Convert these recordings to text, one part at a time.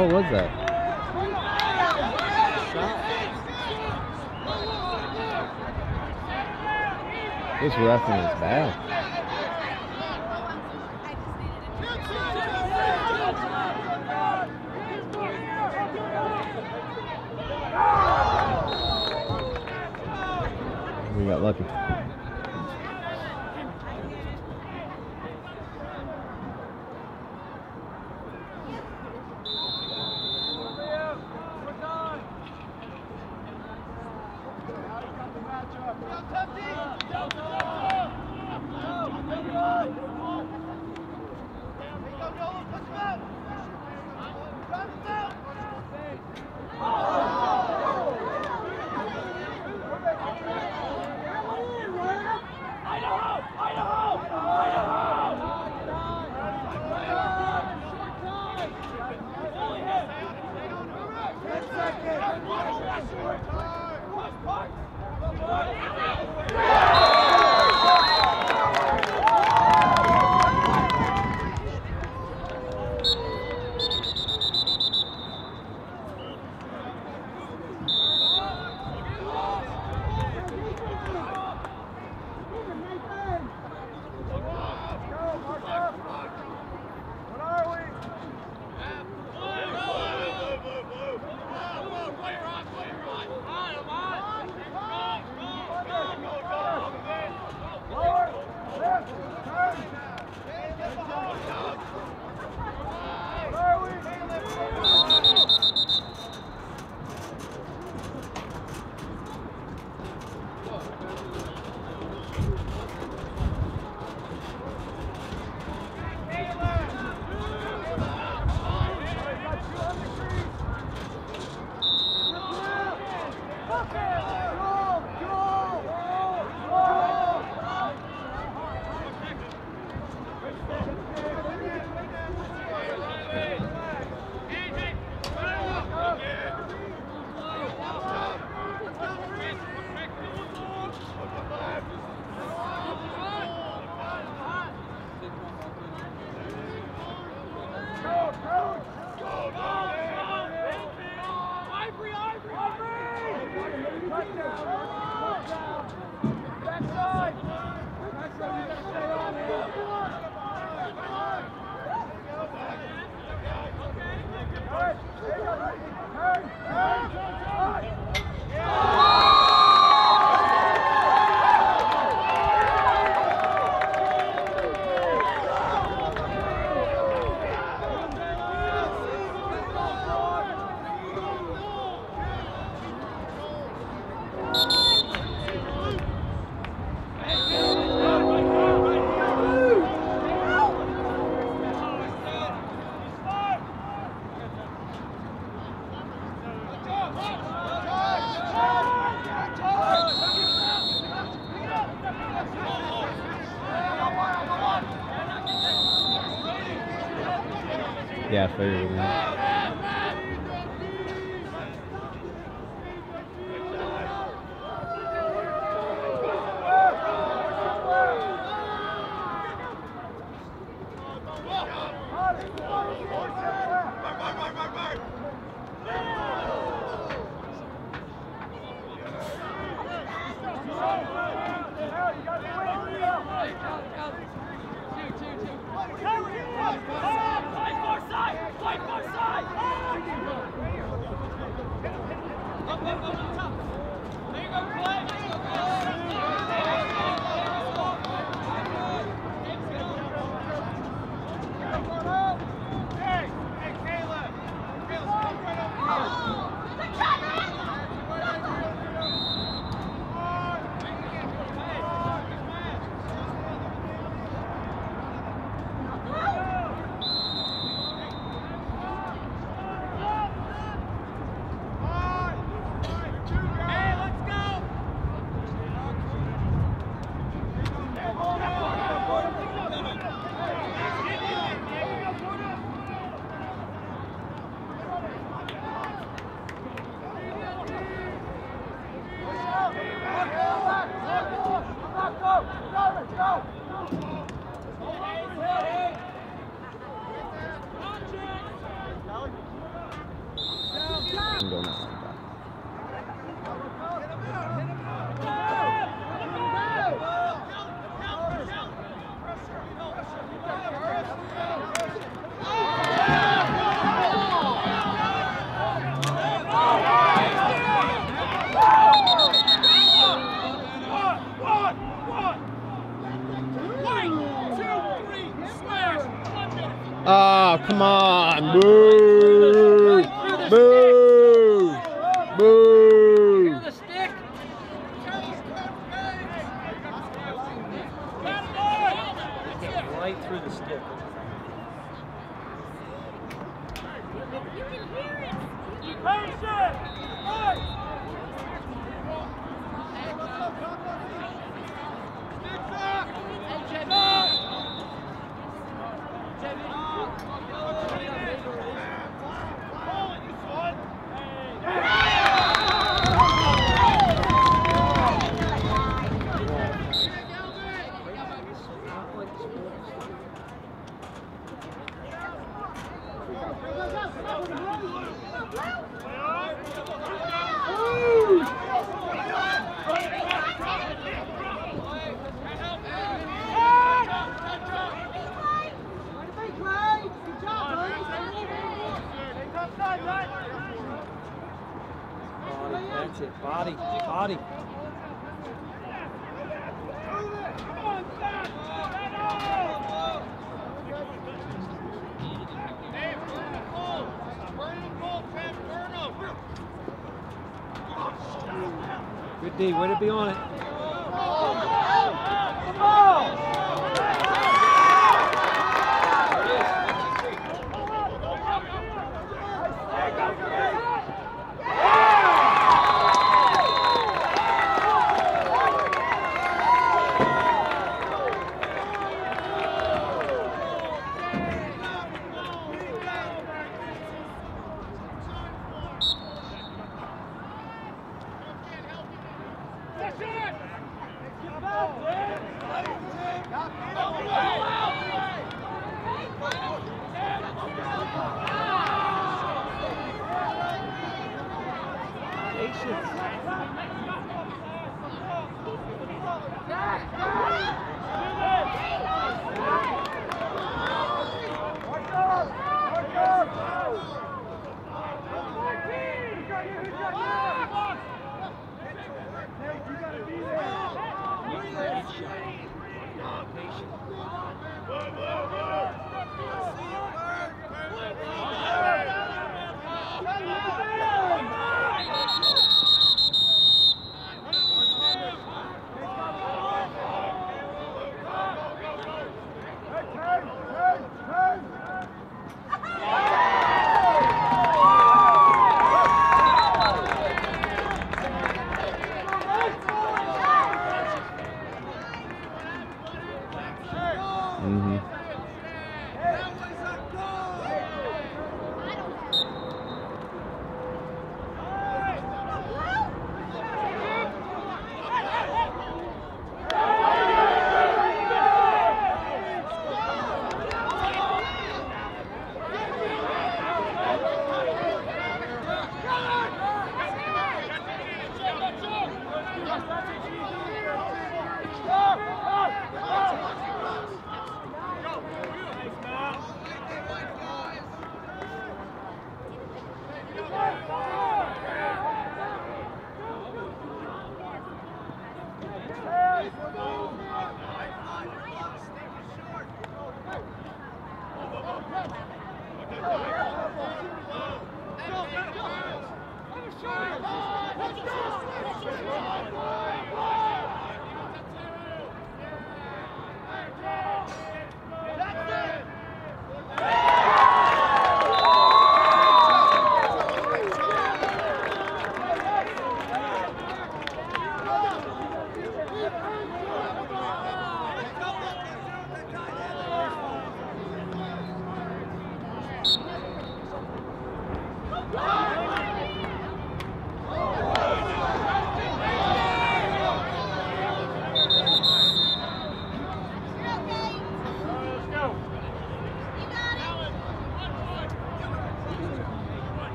What was that? This roughing is bad.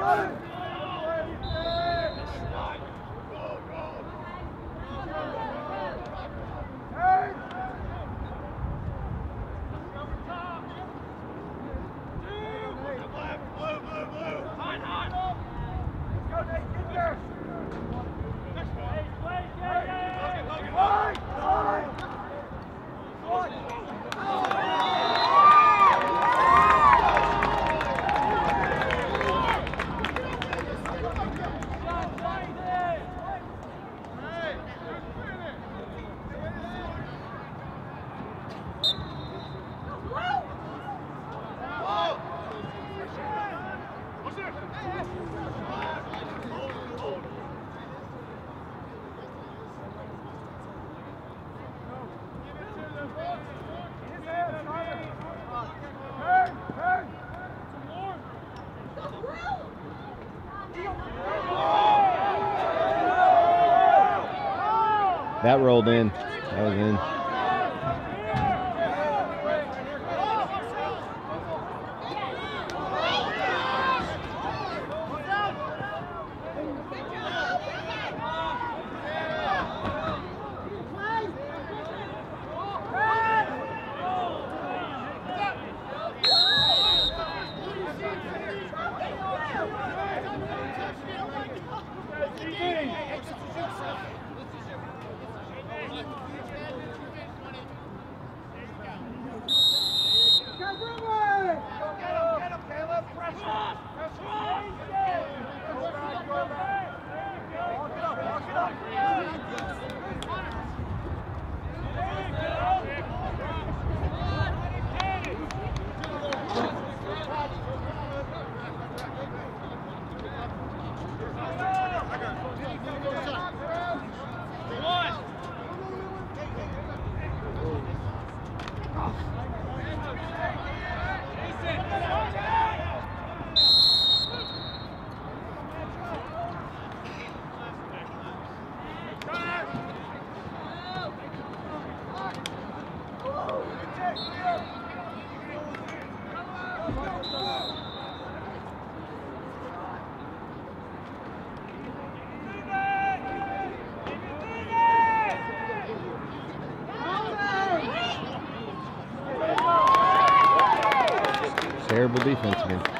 Go! That rolled in. Terrible defense again.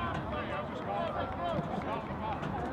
Stop the clock. Stop the clock.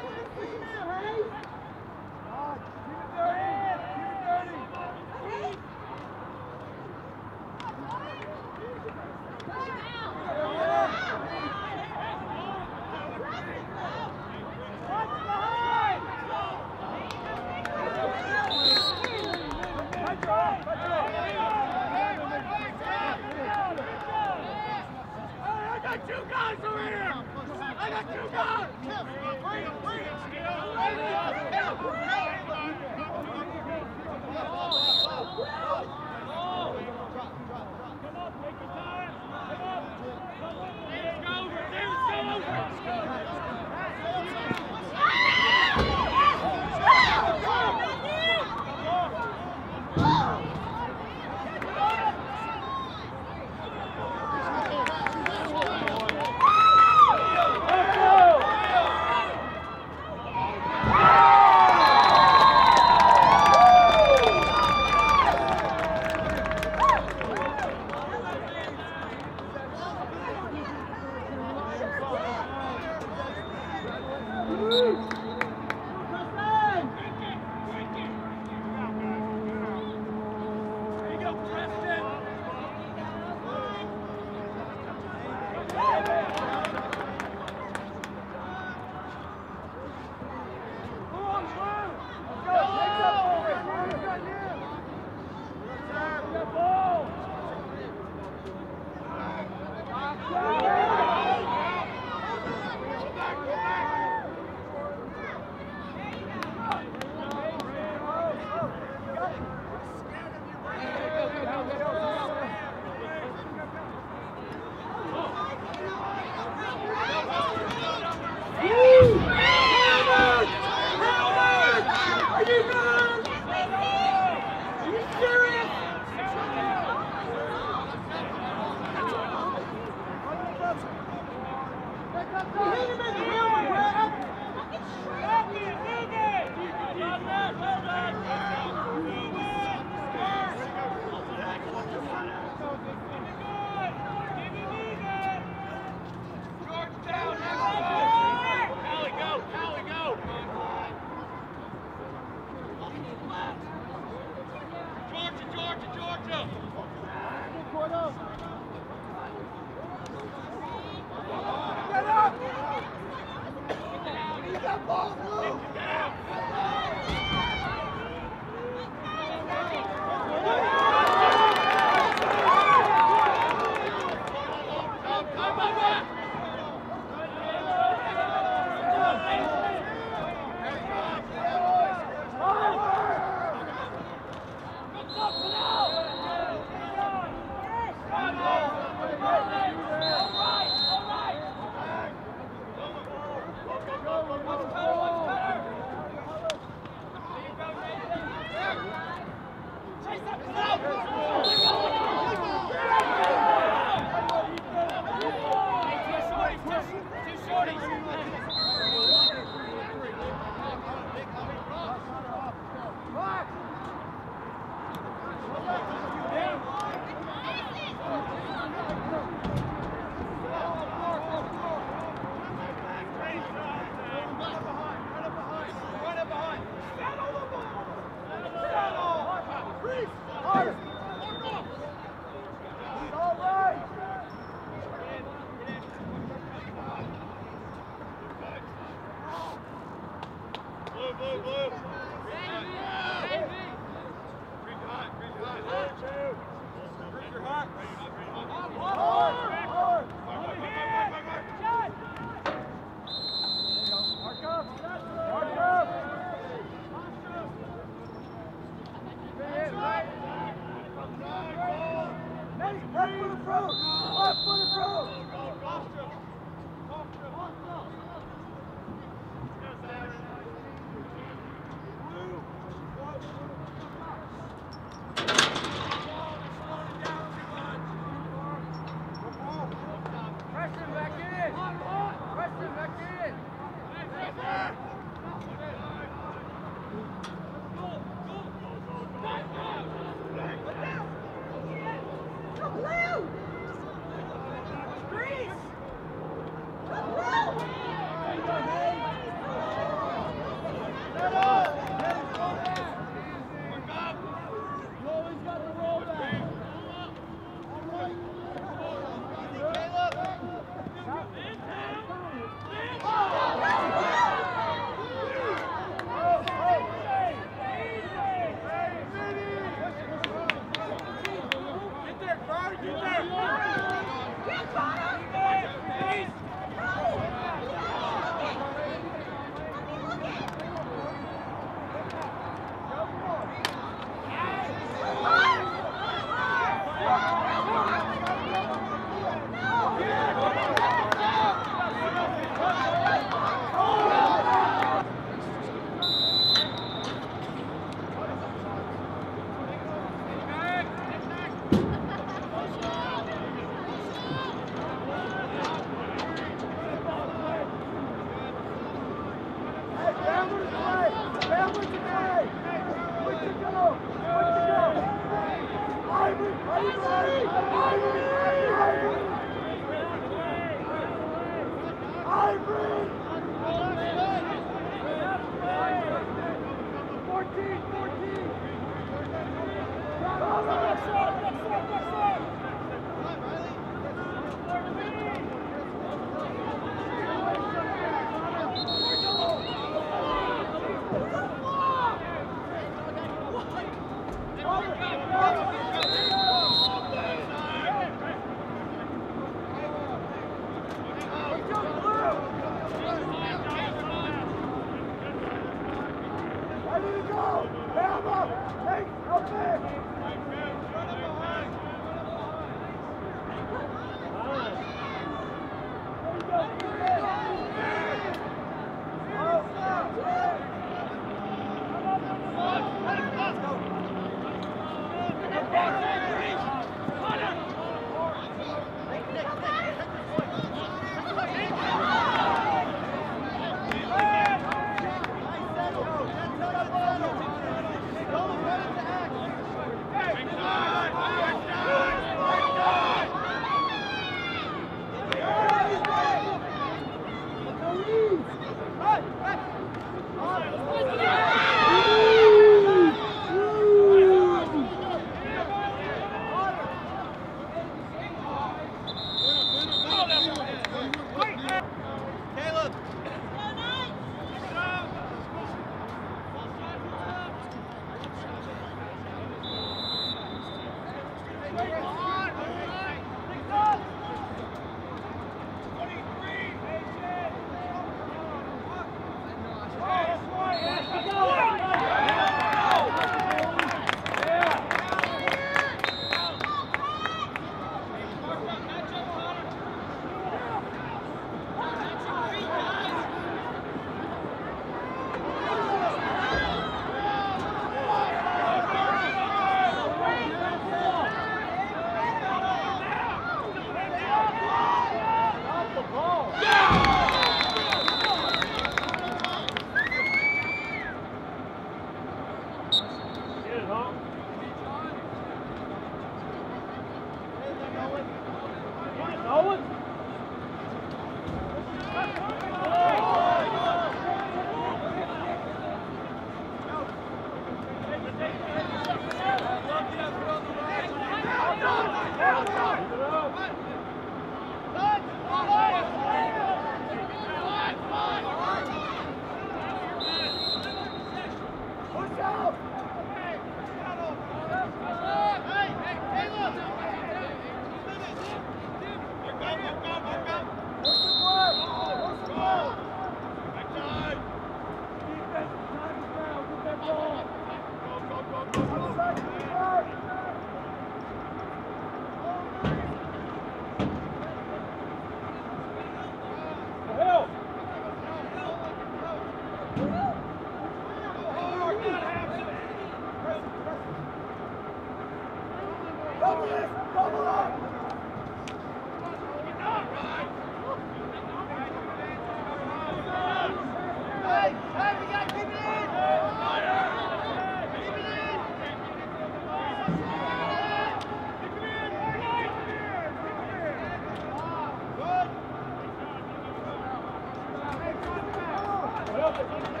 Open.